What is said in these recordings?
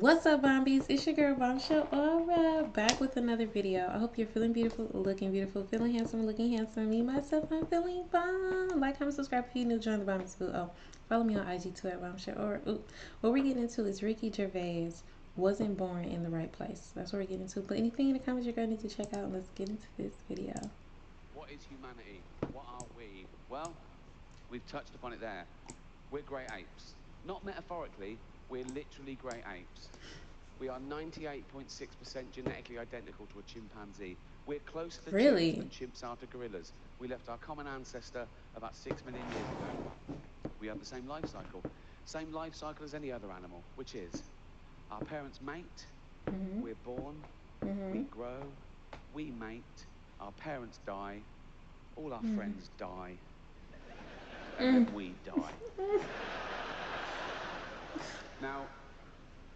What's up, Bombies? It's your girl Bombshell Aura back with another video. I hope you're feeling beautiful, looking beautiful, feeling handsome, looking handsome. Me myself, I'm feeling bomb. Like, comment, subscribe if you're new. Join the Bombies. Oh, follow me on IG too at Bombshell Aura. Ooh, what we're getting into is Ricky Gervais wasn't born in the right place. That's what we're getting into. But anything in the comments you're gonna need to check out. Let's get into this video. What is humanity? What are we? Well, we've touched upon it there. We're great apes. Not metaphorically, we're literally great apes. We are 98.6% genetically identical to a chimpanzee. We're closer to Really? chimps than chimps are to gorillas. We left our common ancestor about six million years ago. We have the same life cycle. Same life cycle as any other animal, which is our parents mate, Mhm. we're born, we Mhm. grow, we mate, our parents die, all our Mm. friends die, and then we die. Now,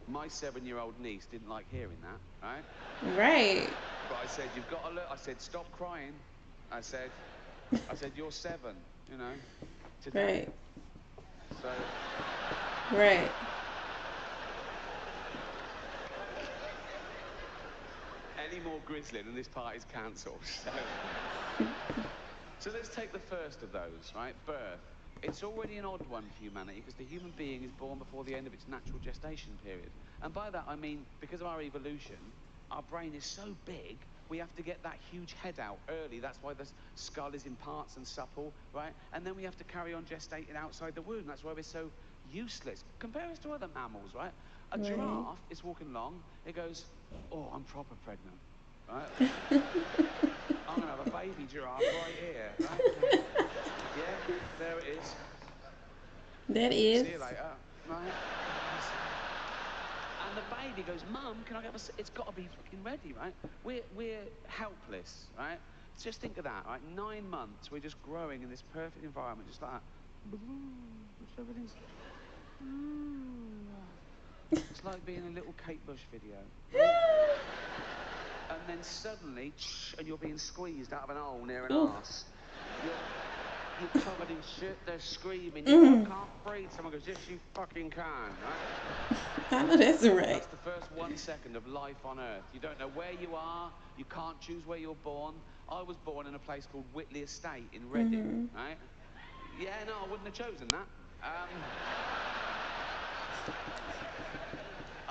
my seven-year-old niece didn't like hearing that, right? Right. But I said, you've got to look. I said, stop crying. I said, I said, you're seven, you know, today. Right. So, Right. any more grisly than this party's cancelled. So, so let's take the first of those, right? Birth. It's already an odd one for humanity because the human being is born before the end of its natural gestation period. And by that I mean because of our evolution, our brain is so big, we have to get that huge head out early. That's why the skull is in parts and supple, right? And then we have to carry on gestating outside the womb. That's why we're so useless. Compare us to other mammals, right? A Right. giraffe is walking along, it goes, oh, I'm proper pregnant, right? I'm gonna have a baby giraffe right here. Right? yeah, there it is. That is. See you later. Right? And the baby goes, Mum, can I have a? s- It's got to be fucking ready, right? We're we're helpless, right? Just think of that, right? Nine months, we're just growing in this perfect environment, just like that. Everything's. It's like being a little Kate Bush video. and then suddenly, and you're being squeezed out of an hole near an Oof. arse. You're, you're covered in shit, they're screaming, Mm. you can't breathe. Someone goes, yes, you fucking can, right? I know that's right. That's the first one second of life on Earth. You don't know where you are, you can't choose where you're born. I was born in a place called Whitley Estate in Reading, Mhm. right? Yeah, no, I wouldn't have chosen that. Um,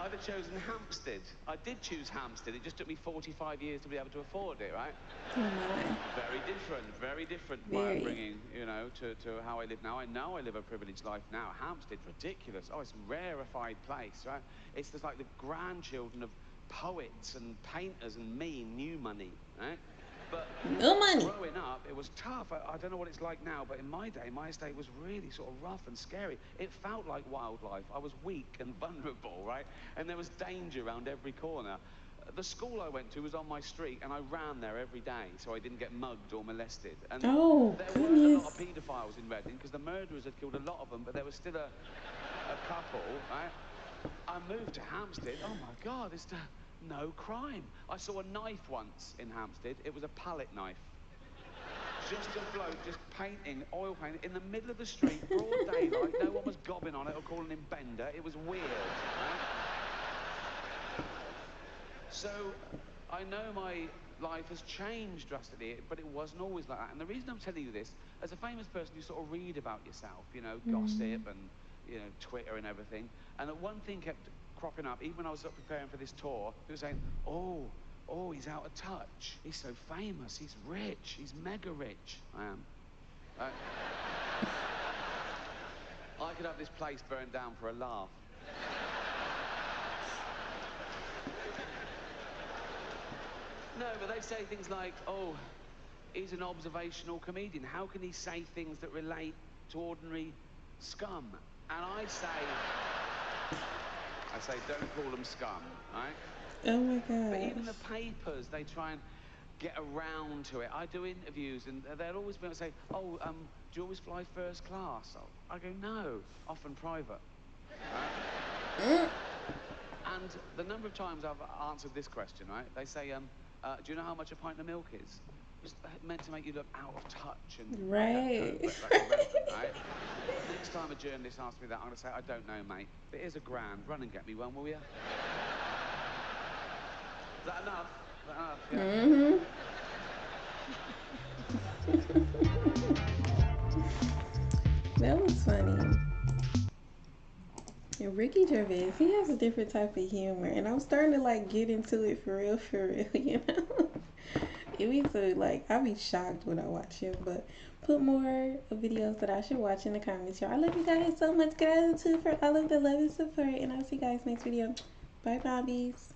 I'd have chosen Hampstead. I did choose Hampstead. It just took me 45 years to be able to afford it, right? Oh my. Very different, very different my Very. upbringing, you know, to, to how I live now. I know I live a privileged life now. Hampstead's ridiculous. Oh, it's a rarefied place, right? It's just like the grandchildren of poets and painters and me, new money, right? But No money. Growing up, it was tough. I, I don't know what it's like now, but in my day, my estate was really sort of rough and scary. It felt like wildlife. I was weak and vulnerable, right? And there was danger around every corner. The school I went to was on my street, and I ran there every day so I didn't get mugged or molested. And Oh, there weren't a lot of paedophiles in Reading because the murderers had killed a lot of them, but there was still a, a couple, right? I moved to Hampstead. Oh my God, it's no crime. I saw a knife once in Hampstead. It was a palette knife. Just a bloke just painting, oil painting, in the middle of the street, broad daylight. No one was gobbing on it or calling him Bender. It was weird. Right? So I know my life has changed drastically, but it wasn't always like that. And the reason I'm telling you this, as a famous person, you sort of read about yourself, you know, mm. gossip and you know Twitter and everything. And that one thing kept cropping up, even when I was preparing for this tour. People saying, "Oh, oh, he's out of touch. He's so famous. He's rich. He's mega rich." I am. Right? I could have this place burned down for a laugh. No, but they say things like, oh, he's an observational comedian. How can he say things that relate to ordinary scum? And I say, I say, don't call them scum, right? Oh my god. But even the papers, they try and get around to it. I do interviews, and they'll always be able to say, "Oh, um, do you always fly first class?" I go, "No, often private." Mm. And the number of times I've answered this question, right? They say, um, uh, do you know how much a pint of milk is? It's meant to make you look out of touch and right. Like right? Next time a journalist asks me that, I'm going to say, I don't know, mate. But here's a grand. Run and get me one, will you? Is that enough? Is that enough? Yeah. Mm-hmm. Ricky Gervais, he has a different type of humor, and I'm starting to like get into it for real, for real. You know, it so like I be shocked when I watch him, but put more videos that I should watch in the comments, y'all. I love you guys so much. Gratitude for all of the love and support, and I'll see you guys next video. Bye, Bobbies.